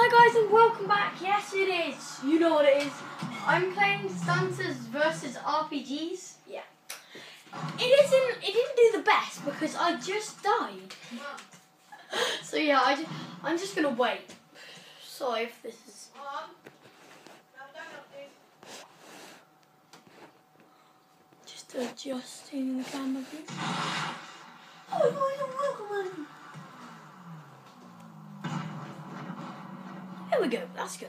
Hi guys and welcome back. Yes it is. You know what it is. I'm playing Stances versus RPGs. Yeah. It isn't it didn't do the best because I just died. So yeah, I just, I'm just gonna wait. Sorry if this is just adjusting the camera view. There we go, that's good.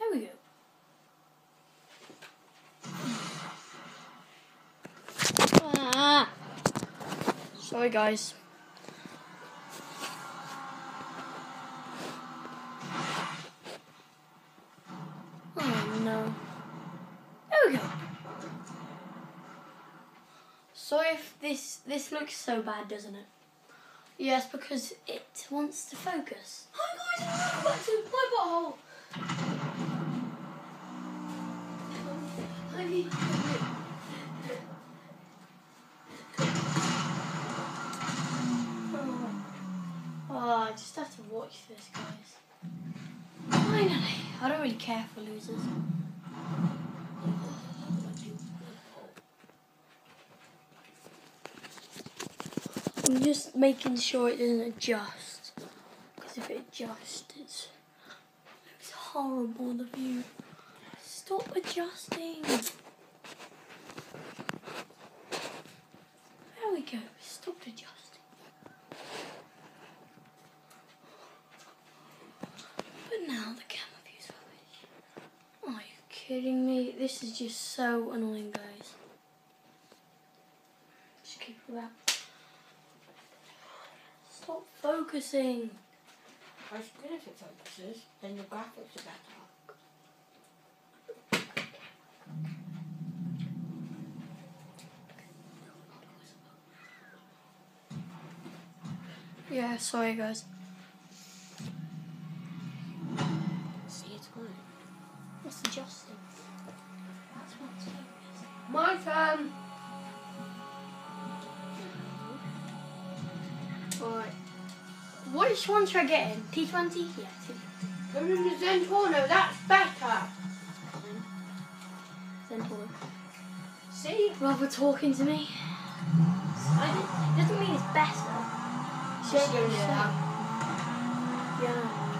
There we go. Ah. Sorry guys. Oh no. There we go. Sorry if this looks so bad, doesn't it? Yes, because it wants to focus. Hi guys, welcome back to my butthole. Oh, oh, I just have to watch this, guys. Finally, I don't really care for losers. Just making sure it doesn't adjust. Because if it adjusts, it's, it's horrible, the view. Stop adjusting. There we go. Stop adjusting. But now the camera view's rubbish. Are you kidding me? This is just so annoying, guys. Just keep it. Stop focusing. That's good if it focuses, then your graphics are better. Yeah, sorry, guys. See, it's fine. What's adjusting? That's what's focusing. My turn! Which one should I get in? T20? Yeah, T20. Go to the Zentorno, that's better! Centaur. See? Rather talking to me. I didn't, doesn't mean it's better. It's just. Yeah.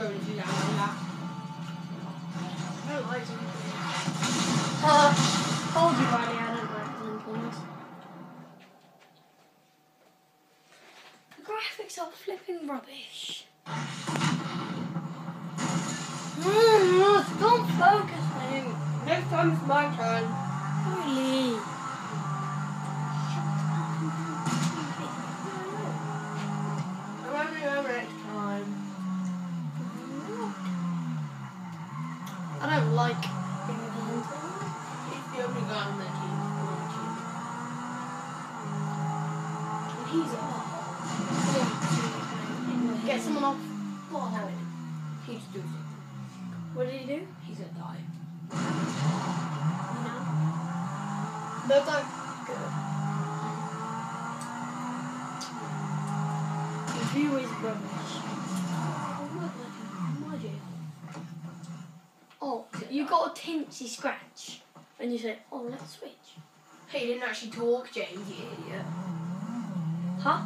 I don't like told you I don't like. The graphics are flipping rubbish. What did he do? He's gonna die. You know? They're like good. The view is rubbish. Oh, you got a tinsy scratch, and you say, "Oh, let's switch." Hey, you didn't actually talk, James, you idiot. Huh?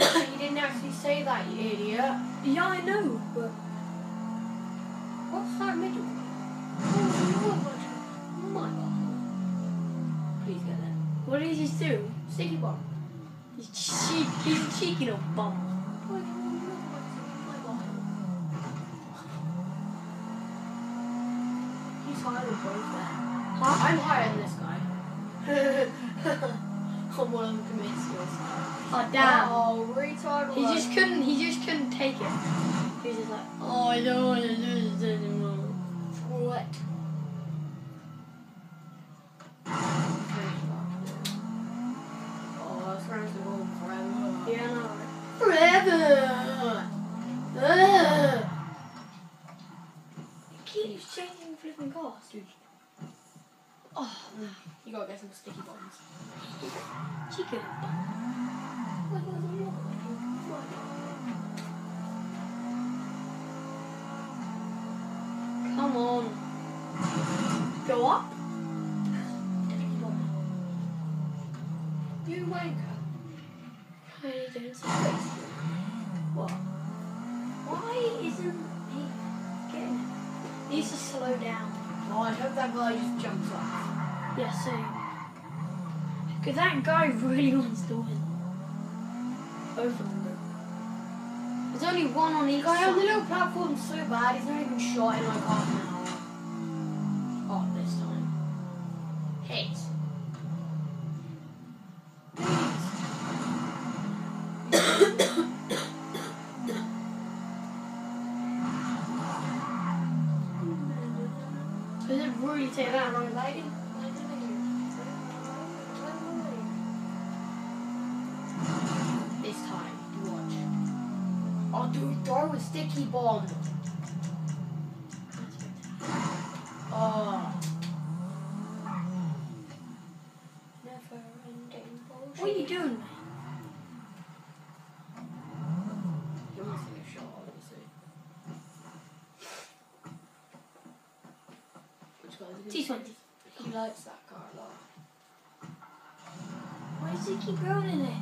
you didn't actually say that, you idiot. Yeah, I know, but What's that middle? oh my god, Please get there. what did he do? Sticky bomb. He's cheek, he's a cheeky little bum. He's hiding both there. I'm higher than this guy. I'm one of the commit skills. Oh damn. Oh, retard. He just couldn't. He just couldn't take it. He was just like, oh, I don't want to do this anymore. What? Oh, this round's gonna go on forever. Yeah, no. Forever! Ugh. He keeps changing flipping cars. Dude, Oh, you gotta get some sticky bombs. chicken. Come on. Go up. You wanker. What are you doing? What? Why isn't he getting it? He needs to slow down. Oh, I hope that guy just jumps off. Yeah, same. Because that guy really wants to win. Over and over. There's only one on each Guy on the side. little platform's so bad, he's not even shot in like half an hour. Really take that lady? This time, you watch. Dude, throw a sticky bomb. Oh. Never ending bullshit. What are you doing, man? You're missing a shot, obviously. Which guy's a good- T20. He likes that car a lot. Why does he keep going in it?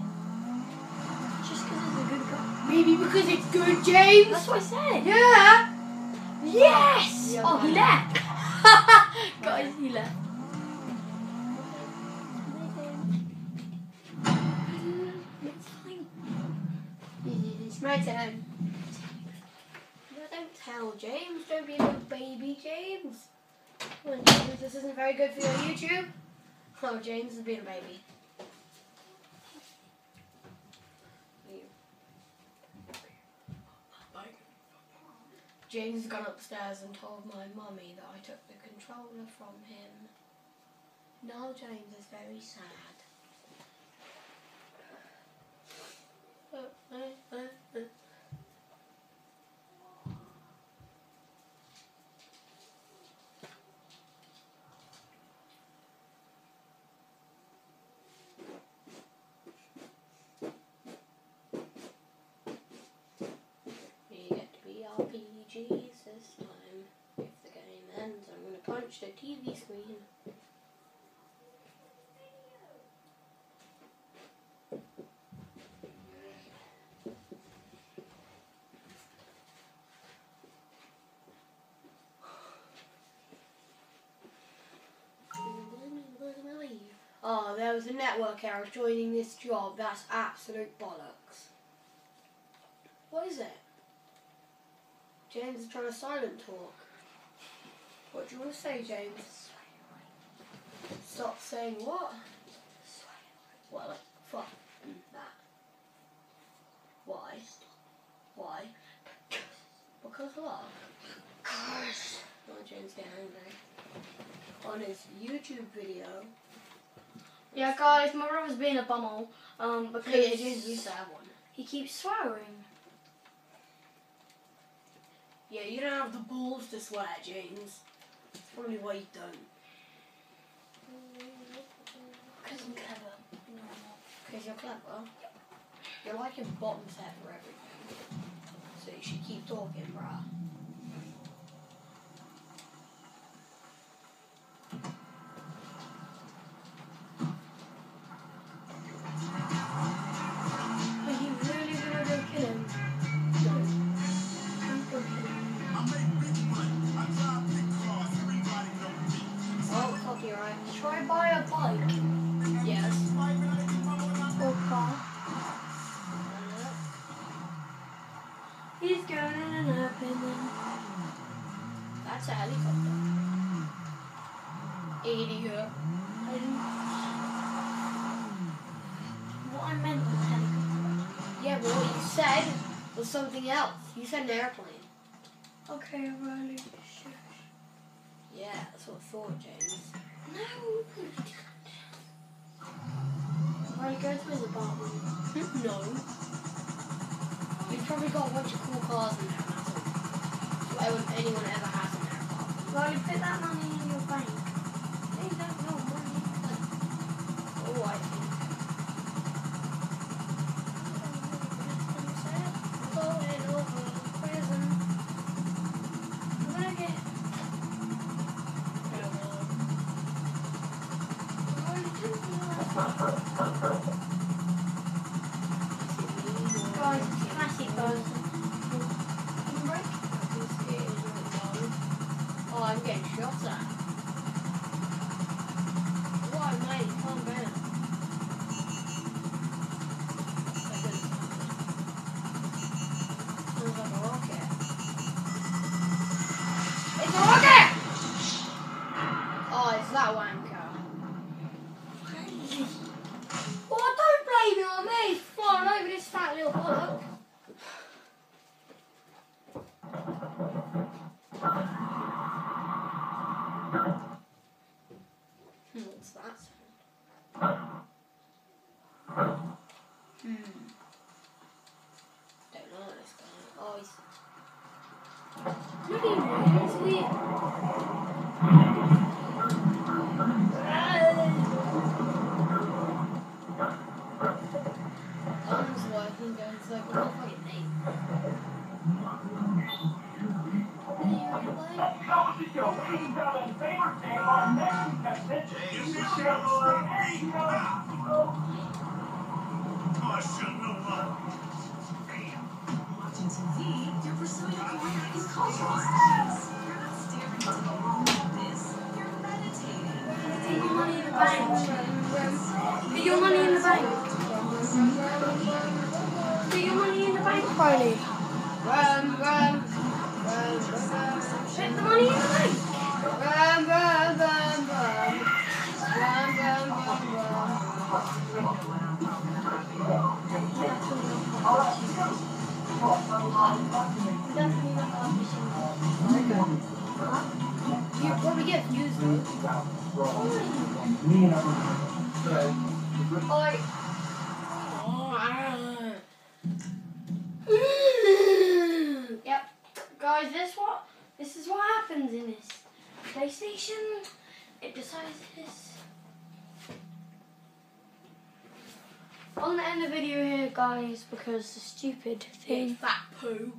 Just because it's a good guy. Maybe because it's good, James. That's what I said. Yeah. Yes! Yeah, oh, he left. Guys, he left. It's my turn. No, don't tell James. Don't be a little baby, James. On, James. This isn't very good for your YouTube. Oh, James is being a baby. James has gone upstairs and told my mummy that I took the controller from him. Now James is very sad. Uh, uh, uh, uh. We get to be RPGs this time. If the game ends, I'm going to punch the TV screen. Oh, there was a network error joining this job. That's absolute bollocks. What is it? James is trying to silent talk. What do you want to say, James? Stop saying what? What, like, fuck that. Why? Why? Because what? Curse. Oh, James getting angry. On his YouTube video, Yeah, guys, my brother's being a bumhole. Um, because yeah, James used to have one. he keeps swearing. Yeah, you don't have the balls to swear, James. That's probably why you don't. Because I'm clever. Because you're clever. You're like a bottom set for everything. So you should keep talking, bruh. Said was something else. You said an airplane. Okay, Riley. Yeah, that's what I thought, James. No. Riley, go to his apartment. Hmm? no. You've probably got a bunch of cool cars in there, that's all. What anyone ever has in their apartment. Riley, put that money in your bank. They don't know money. Oh, I think. Going over prison. I'm gonna get. Riley, do Guys, classic person. Oh, I'm getting shot at. Put your money in the bank. Put your money in the bank. Put Oi. Yep. Guys, this what this is what happens in this PlayStation. It decides this. I'm gonna end the video here, guys, because the stupid thing. Fat poo.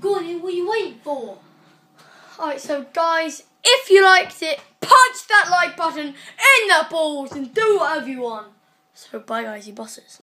Go on, what are you waiting for? Alright, so guys, if you liked it, punch that like button in the balls and do whatever you want. So bye guys, you bosses.